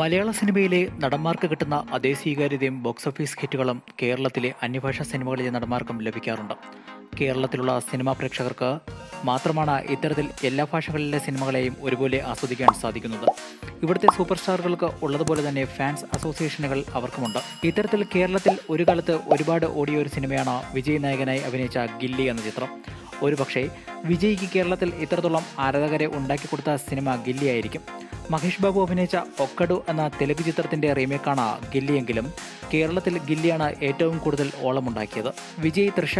മലയാള സിനിമയിലെ നടന്മാർക്ക് കിട്ടുന്ന അതേ സ്വീകാര്യതയും ബോക്സ് ഓഫീസ് ഹിറ്റുകളും കേരളത്തിലെ അന്യഭാഷാ സിനിമകളിലെ നടന്മാർക്കും ലഭിക്കാറുണ്ട്. കേരളത്തിലുള്ള സിനിമാ പ്രേക്ഷകർക്ക് മാത്രമാണ് ഇത്തരത്തിൽ എല്ലാ ഭാഷകളിലെ സിനിമകളെയും ഒരുപോലെ ആസ്വദിക്കാൻ സാധിക്കുന്നത്. ഇവിടുത്തെ സൂപ്പർ സ്റ്റാറുകൾക്ക് ഉള്ളതുപോലെ തന്നെ ഫാൻസ് അസോസിയേഷനുകൾ അവർക്കുമുണ്ട്. ഇത്തരത്തിൽ കേരളത്തിൽ ഒരു കാലത്ത് ഒരുപാട് ഓടിയ ഒരു സിനിമയാണ് വിജയ് നായകനായി അഭിനയിച്ച ഗില്ലി എന്ന ചിത്രം. ഒരുപക്ഷെ വിജയ്ക്ക് കേരളത്തിൽ ഇത്രത്തോളം ആരാധകരെ ഉണ്ടാക്കി കൊടുത്ത സിനിമ ഗില്ലിയായിരിക്കും. മഹേഷ് ബാബു അഭിനയിച്ച ഒക്കടു എന്ന തെലുങ്ക് ചിത്രത്തിന്റെ റീമേക്കാണ് ഗില്ലിയെങ്കിലും കേരളത്തിൽ ഗില്ലിയാണ് ഏറ്റവും കൂടുതൽ ഓളമുണ്ടാക്കിയത്. വിജയ് തൃഷ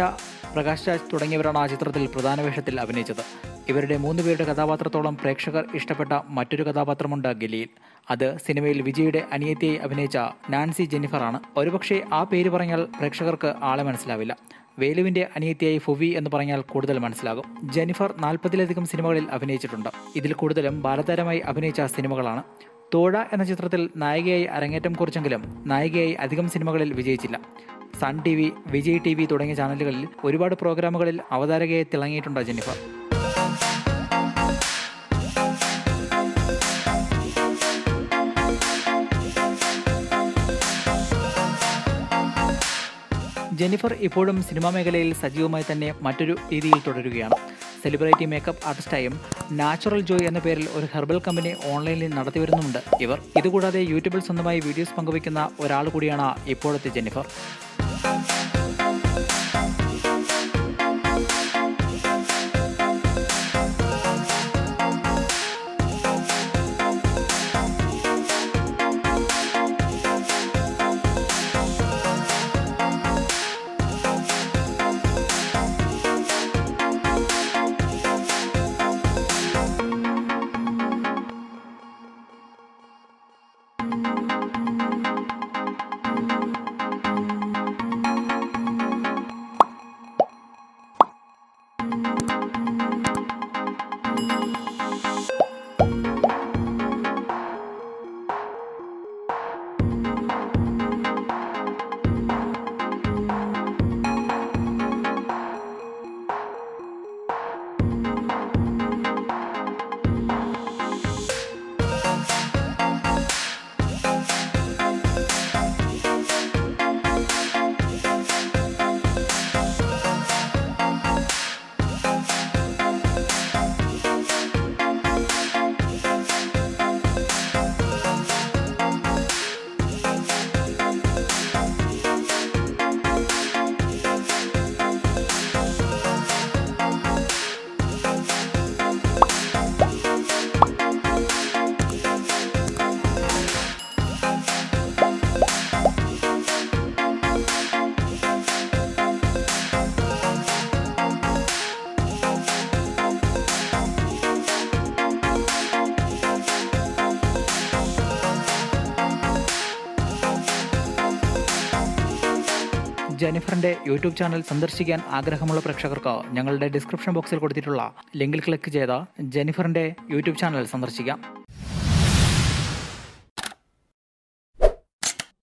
പ്രകാശ് രാജ് തുടങ്ങിയവരാണ് ആ ചിത്രത്തിൽ പ്രധാന വേഷത്തിൽ അഭിനയിച്ചത്. ഇവരുടെ മൂന്ന് പേരുടെ കഥാപാത്രത്തോളം പ്രേക്ഷകർ ഇഷ്ടപ്പെട്ട മറ്റൊരു കഥാപാത്രമുണ്ട് ഗില്ലിയിൽ. അത് സിനിമയിൽ വിജയുടെ അനിയത്തിയായി അഭിനയിച്ച നാൻസി ജെന്നിഫറാണ്. ഒരുപക്ഷെ ആ പേര് പറഞ്ഞാൽ പ്രേക്ഷകർക്ക് ആളെ മനസ്സിലാവില്ല. വേലുവിന്റെ അനിയത്തിയായി ഫുവി എന്ന് പറഞ്ഞാൽ കൂടുതൽ മനസ്സിലാകും. ജെനിഫർ നാൽപ്പതിലധികം സിനിമകളിൽ അഭിനയിച്ചിട്ടുണ്ട്. ഇതിൽ കൂടുതലും ബാലതാരമായി അഭിനയിച്ച സിനിമകളാണ്. തോഴ എന്ന ചിത്രത്തിൽ നായികയായി അരങ്ങേറ്റം കുറിച്ചെങ്കിലും നായികയായി അധികം സിനിമകളിൽ വിജയിച്ചില്ല. Sun T V Vijay T V തുടങ്ങിയ ചാനലുകളിൽ ഒരുപാട് പ്രോഗ്രാമുകളിൽ അവതാരകയായി തിളങ്ങിയിട്ടുണ്ട് ജെനിഫർ ജെനിഫർ ഇപ്പോഴും സിനിമാ മേഖലയിൽ സജീവമായി തന്നെ മറ്റൊരു രീതിയിൽ തുടരുകയാണ്. സെലിബ്രിറ്റി മേക്കപ്പ് ആർട്ടിസ്റ്റായും നാച്ചുറൽ ജോയ് എന്ന പേരിൽ ഒരു ഹെർബൽ കമ്പനി ഓൺലൈനിൽ നടത്തിവരുന്നുണ്ട് ഇവർ ഇതുകൂടാതെ യൂട്യൂബിൽ സ്വന്തമായി വീഡിയോസ് പങ്കുവയ്ക്കുന്ന ഒരാൾ കൂടിയാണ് ഇപ്പോഴത്തെ ജെനിഫർ ജെനിഫറിന്റെ യൂട്യൂബ് ചാനൽ സന്ദർശിക്കാൻ ആഗ്രഹമുള്ള പ്രേക്ഷകർക്ക് ഞങ്ങളുടെ ഡിസ്ക്രിപ്ഷൻ ബോക്സിൽ കൊടുത്തിട്ടുള്ള ലിങ്കിൽ ക്ലിക്ക് ചെയ്ത് ജെനിഫറിന്റെ യൂട്യൂബ് ചാനൽ സന്ദർശിക്കാം.